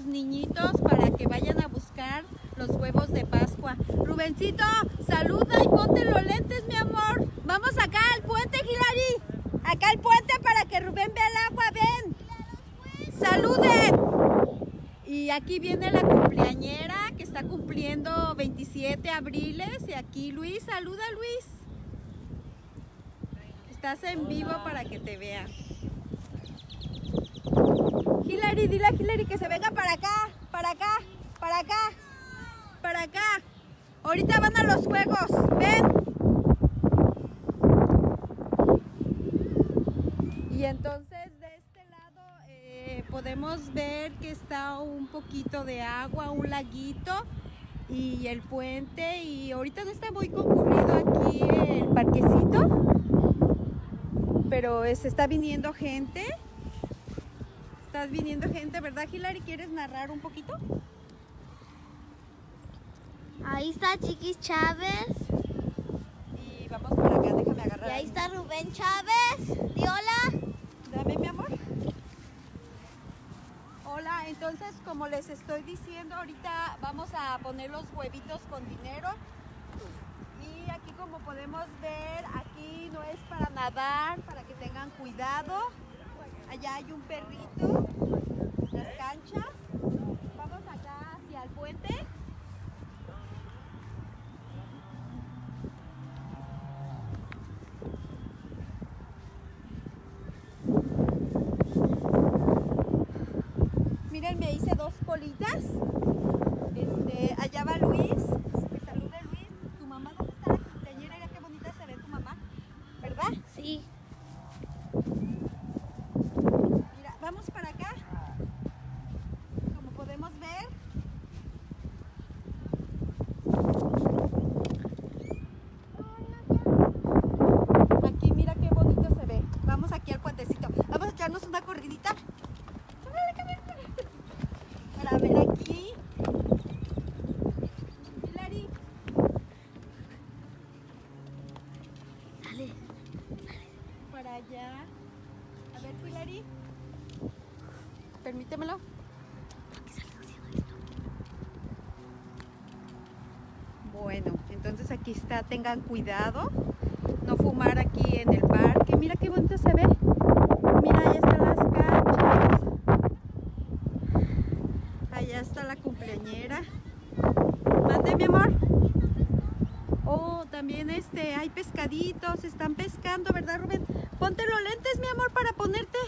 niñitos para que vayan a buscar los huevos de Pascua. Rubencito, saluda y ponte los lentes, mi amor. Vamos acá al puente, Hilary. Acá al puente para que Rubén vea el agua, ven. Saluden. Y aquí viene la cumpleañera que está cumpliendo 27 abriles. Y aquí Luis, saluda Luis. Estás en vivo para que te vea. Hilary, dile a Hilary que se venga para acá, para acá, para acá, para acá. Ahorita van a los juegos, ven. Y entonces de este lado eh, podemos ver que está un poquito de agua, un laguito y el puente. Y ahorita no está muy concurrido aquí el parquecito, pero se está viniendo gente. Estás viniendo gente, ¿verdad, Hilary? ¿Quieres narrar un poquito? Ahí está Chiquis Chávez. Y vamos para acá, déjame agarrar. Y ahí está Rubén Chávez. Di hola. Dame, mi amor. Hola, entonces como les estoy diciendo, ahorita vamos a poner los huevitos con dinero. Y aquí como podemos ver, aquí no es para nadar, para que tengan cuidado. Allá hay un perrito, las canchas. Vamos acá hacia el puente. Miren, me hice dos colitas. Este, allá va Luis. Que salude Luis. ¿Tu mamá dónde está la cumpleañera? Mira qué bonita se ve tu mamá. ¿Verdad? Sí. Mira, vamos para acá. Como podemos ver. Aquí mira qué bonito se ve. Vamos aquí al puentecito. Vamos a echarnos una corridita. Para ver aquí. Hilary. Dale. Para allá. Permítemelo. Bueno, entonces aquí está, tengan cuidado, no fumar aquí en el parque. Mira qué bonito se ve. Mira, ahí están las canchas. Allá está la cumpleañera. Mande, mi amor. También este, hay pescaditos, están pescando, ¿verdad, Rubén? Ponte los lentes, mi amor, para ponerte.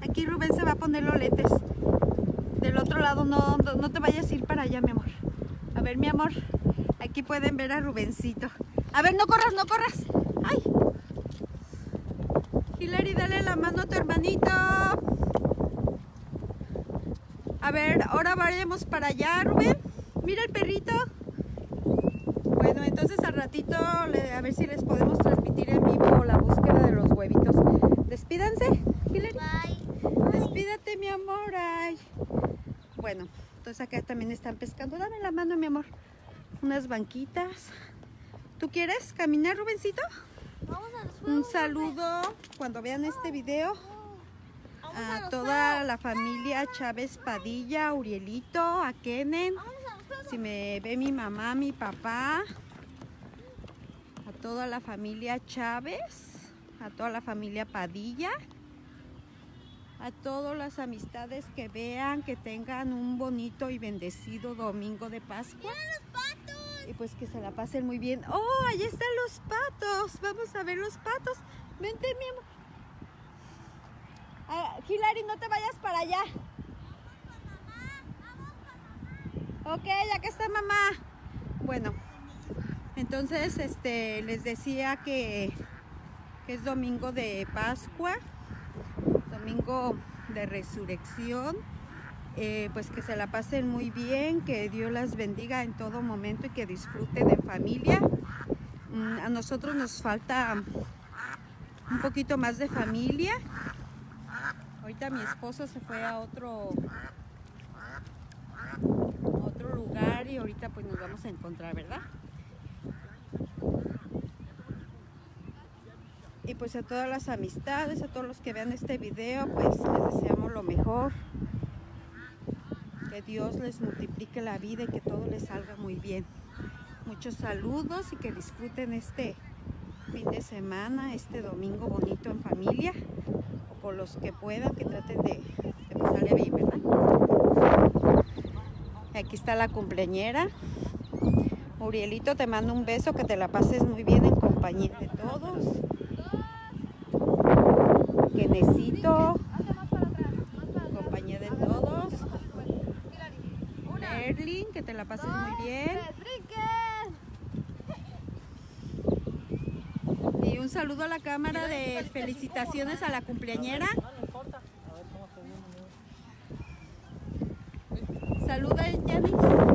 Aquí Rubén se va a poner los lentes. Del otro lado no, no, no te vayas a ir para allá, mi amor. A ver, mi amor. Aquí pueden ver a Rubencito. A ver, no corras, no corras. ¡Ay! Hilary, dale la mano a tu hermanito. A ver, ahora vayamos para allá, Rubén. Mira el perrito. Entonces al ratito a ver si les podemos transmitir en vivo la búsqueda de los huevitos. Despídanse, Hilary. Bye. Despídate, mi amor. Ay. Bueno, entonces acá también están pescando. Dame la mano, mi amor. Unas banquitas. ¿Tú quieres caminar, Rubencito? Vamos a los Un saludo cuando vean este video a toda juegos. la familia Chávez Padilla, Urielito, a Kenen. Si me ve mi mamá, mi papá, toda la familia Chávez, a toda la familia Padilla, a todas las amistades que vean, que tengan un bonito y bendecido domingo de Pascua. los patos! Y pues que se la pasen muy bien. ¡Oh, ahí están los patos! Vamos a ver los patos. Vente, mi amor. Ah, Hilary, no te vayas para allá. Ok, acá está mamá. Bueno, entonces este les decía que, es domingo de Pascua, domingo de resurrección. Eh, pues que se la pasen muy bien, que Dios las bendiga en todo momento y que disfruten en familia. Mm, a nosotros nos falta un poquito más de familia. Ahorita mi esposo se fue a otro otro lugar y ahorita pues nos vamos a encontrar, ¿verdad? Y pues a todas las amistades, a todos los que vean este video, pues les deseamos lo mejor. Que Dios les multiplique la vida y que todo les salga muy bien. Muchos saludos y que disfruten este fin de semana, este domingo bonito en familia. O por los que puedan, que traten de, de pasarle bien, ¿verdad? Aquí está la cumpleañera. Urielito, te mando un beso, que te la pases muy bien en compañía de todos. Que necesito compañía de todos. Erling, que te la pases muy bien. Y un saludo a la cámara de felicitaciones a la cumpleañera. Saluda, Yanis. Bueno.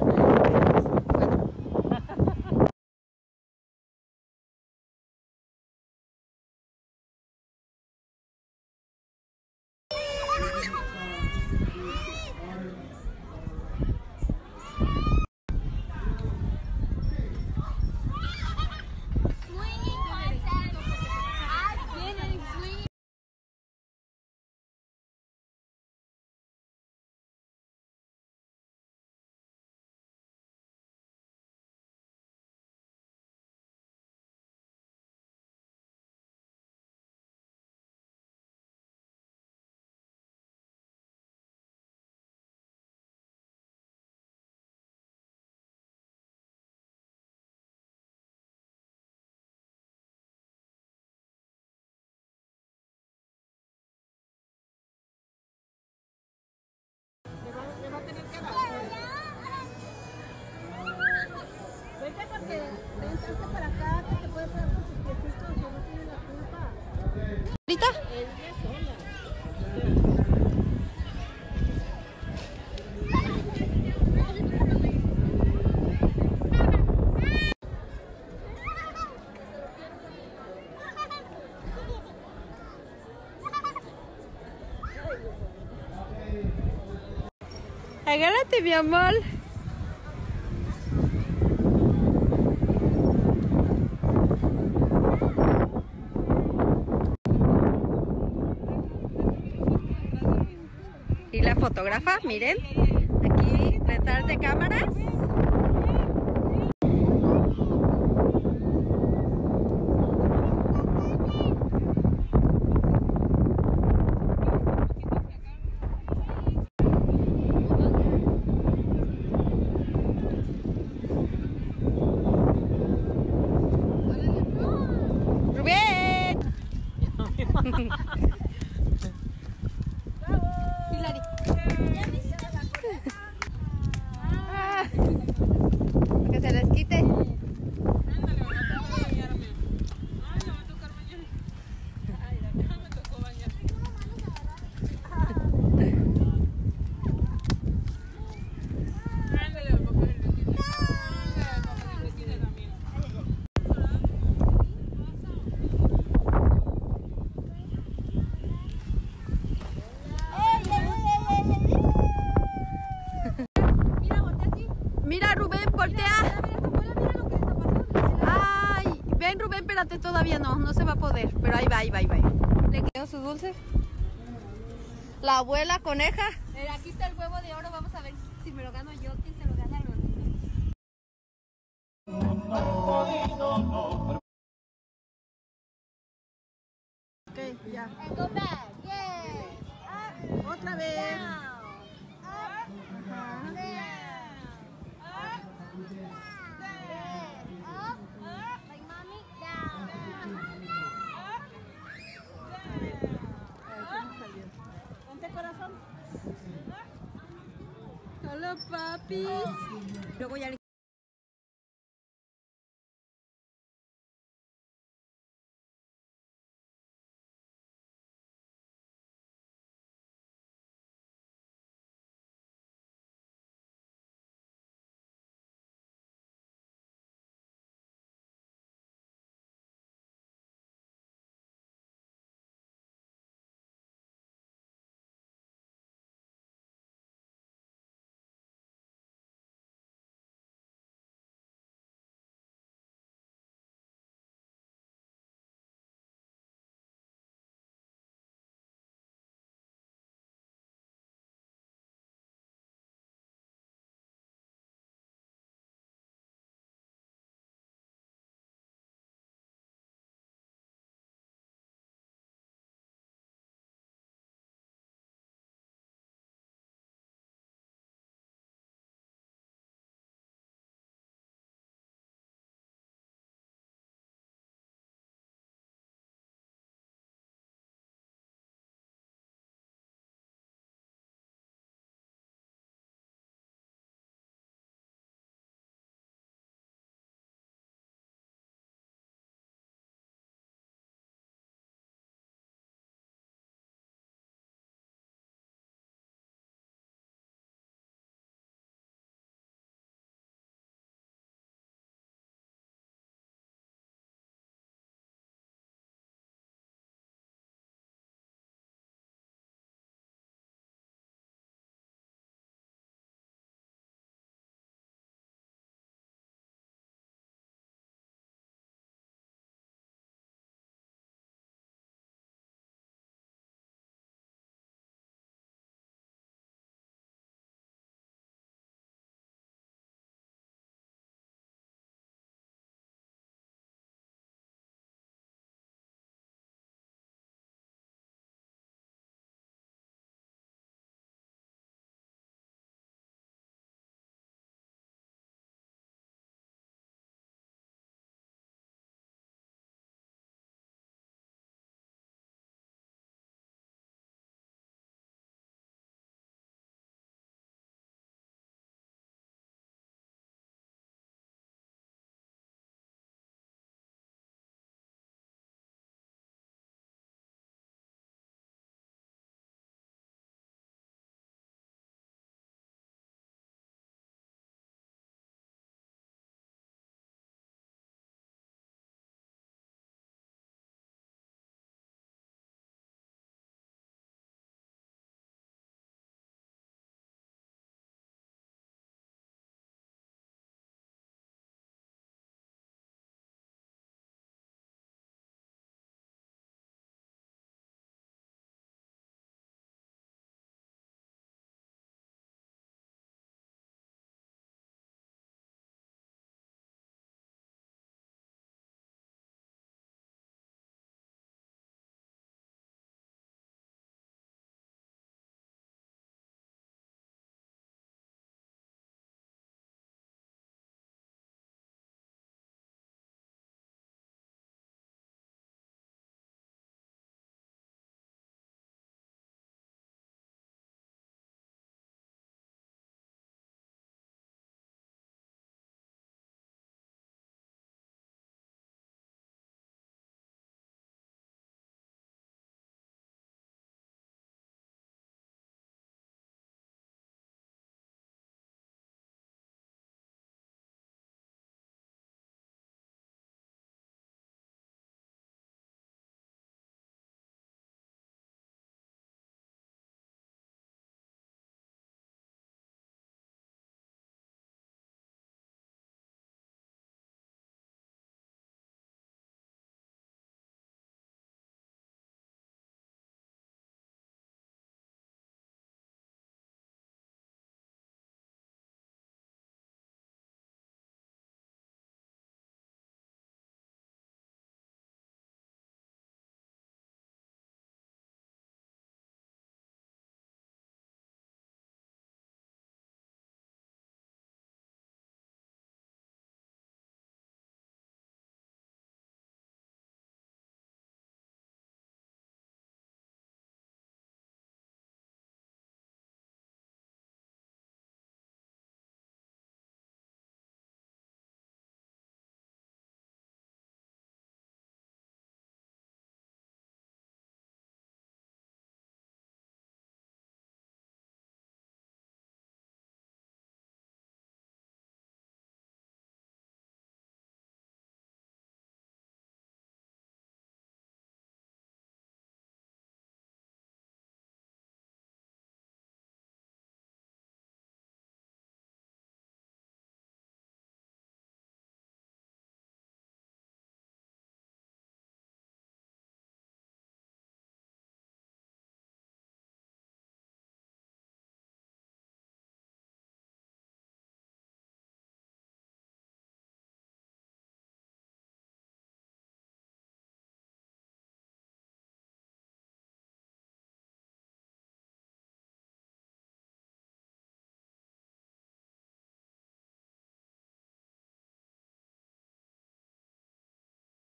Swinging contest. I've been in swinging. Vete porque vente para acá, que te puede pegar con sus piecitos, yo no tiene la culpa. ¿Ahorita? Agárrate, mi amor. Fotógrafa, miren, aquí detrás de cámaras. Rubén. Hilary. Ah, Que se les quite. Mira, Rubén, voltea. Mira, mira, mira lo que está pasando. Ay, ven, Rubén, espérate, todavía no, no se va a poder. Pero ahí va, ahí va, ahí va. ¿Le quedó su dulce? La abuela coneja. Mira, aquí está el huevo de oro, vamos a ver si me lo gano yo, quién se lo gana. Ok, ya. Otra vez. Papis. Luego ya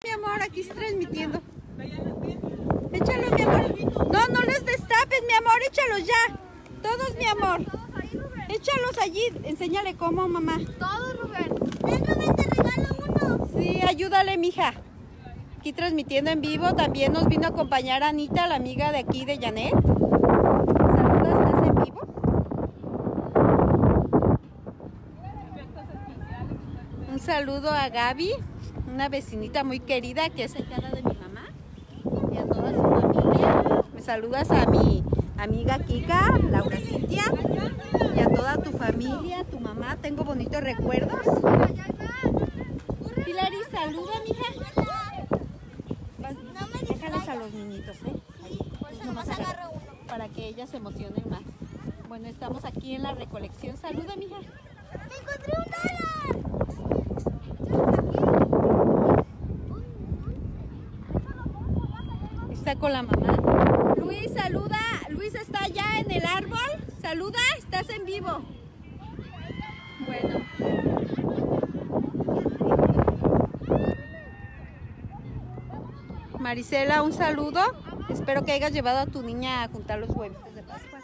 Mi amor, aquí estoy transmitiendo. Échalo, mi amor. No, no los destapes, mi amor, échalos ya. Todos, mi amor. Échalos allí. Enséñale cómo, mamá. Todo, Rubén. Ven, Rubén, te regalo uno. Sí, ayúdale, mija. Aquí transmitiendo en vivo. También nos vino a acompañar Anita, la amiga de aquí de Janet. Saluda, ¿estás en vivo? Un saludo a Gaby, una vecinita muy querida que es hijada de mi mamá y a toda su familia. Me saludas a mi amiga Kika, Laura Cintia, y a toda tu familia, tu mamá. Tengo bonitos recuerdos. Hilary, saluda, mija. Déjales a los niñitos, ¿eh? Pues Nomás agarro uno. Para que ellas se emocionen más. Bueno, estamos aquí en la recolección. Saluda, mija. ¡Me encontré un dólar! Está con la mamá. Luis, saluda. Luis está allá en el árbol. Saluda, estás en vivo. Bueno. Marisela, un saludo. Espero que hayas llevado a tu niña a juntar los huevitos de Pascua.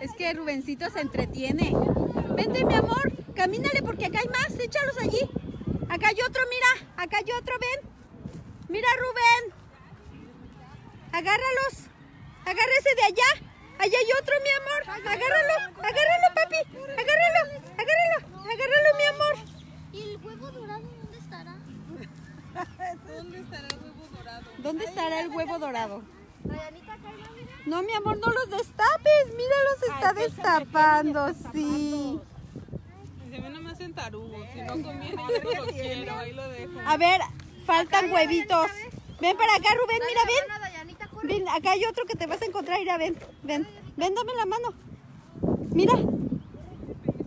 Es que Rubencito se entretiene. Vente, mi amor, camínale porque acá hay más, échalos allí. Acá hay otro, mira, acá hay otro, ven. Mira, Rubén. Agárralos. Agarra ese de allá. Allá hay otro, mi amor. Agárralo, agárralo, papi. Agárralo, agárralo, agárralo, mi amor. ¿Y el huevo dorado dónde estará? ¿Dónde estará el huevo dorado? Rayanita, acá hay una, mira. No, mi amor, no los destapes. Mira, los está destapando, sí. Se ven nomás en tarugos. Si no conviene, yo no lo quiero. Ahí lo dejo. A ver, faltan huevitos. Ven para acá, Rubén, mira, ven. Ven, acá hay otro que te vas a encontrar. Mira, ven, ven. Ven, dame la mano. Mira.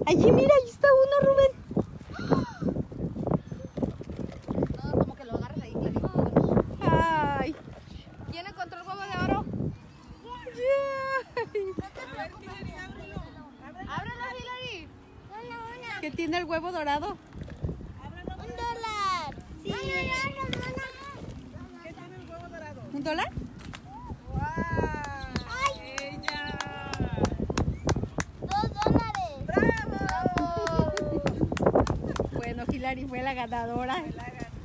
Allí, mira, ahí está uno, Rubén. No, como que lo agarres ahí, clarito. Ay. ¿Quién encontró el huevo de oro? Ay. ¡Ábrelo, Hilary! Una, una. ¿Qué tiene el huevo dorado? Un dólar. Sí. No, no, no, no, no. ¿Un dólar? ¡Ella! Dos dólares. ¡Bravo! Bueno, Hilary fue la ganadora.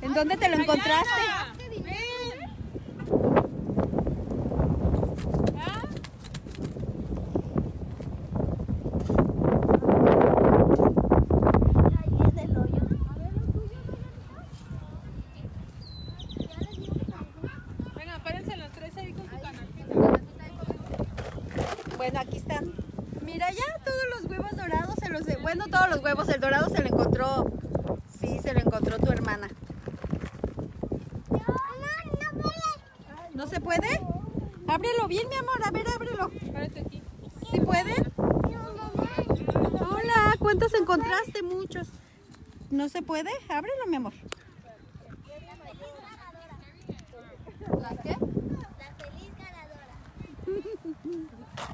¿En dónde te lo encontraste? Ahí es del hoyo. Venga, párense los tres ahí con su canastita. Bueno, aquí están. Mira ya todos los huevos dorados se los de... Bueno, todos los huevos, el dorado se lo encontró. Sí, se lo encontró tu hermana. ¿No se puede? Ábrelo bien, mi amor. A ver, ábrelo. ¿Sí puede? Hola, ¿cuántos encontraste? Muchos. ¿No se puede? Ábrelo, mi amor. ¿La qué? La feliz ganadora.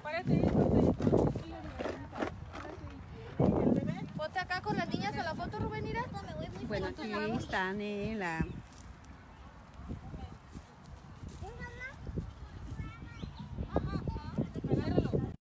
Párate. Ponte acá con las niñas a la foto, Rubén, mira. Bueno, aquí están en la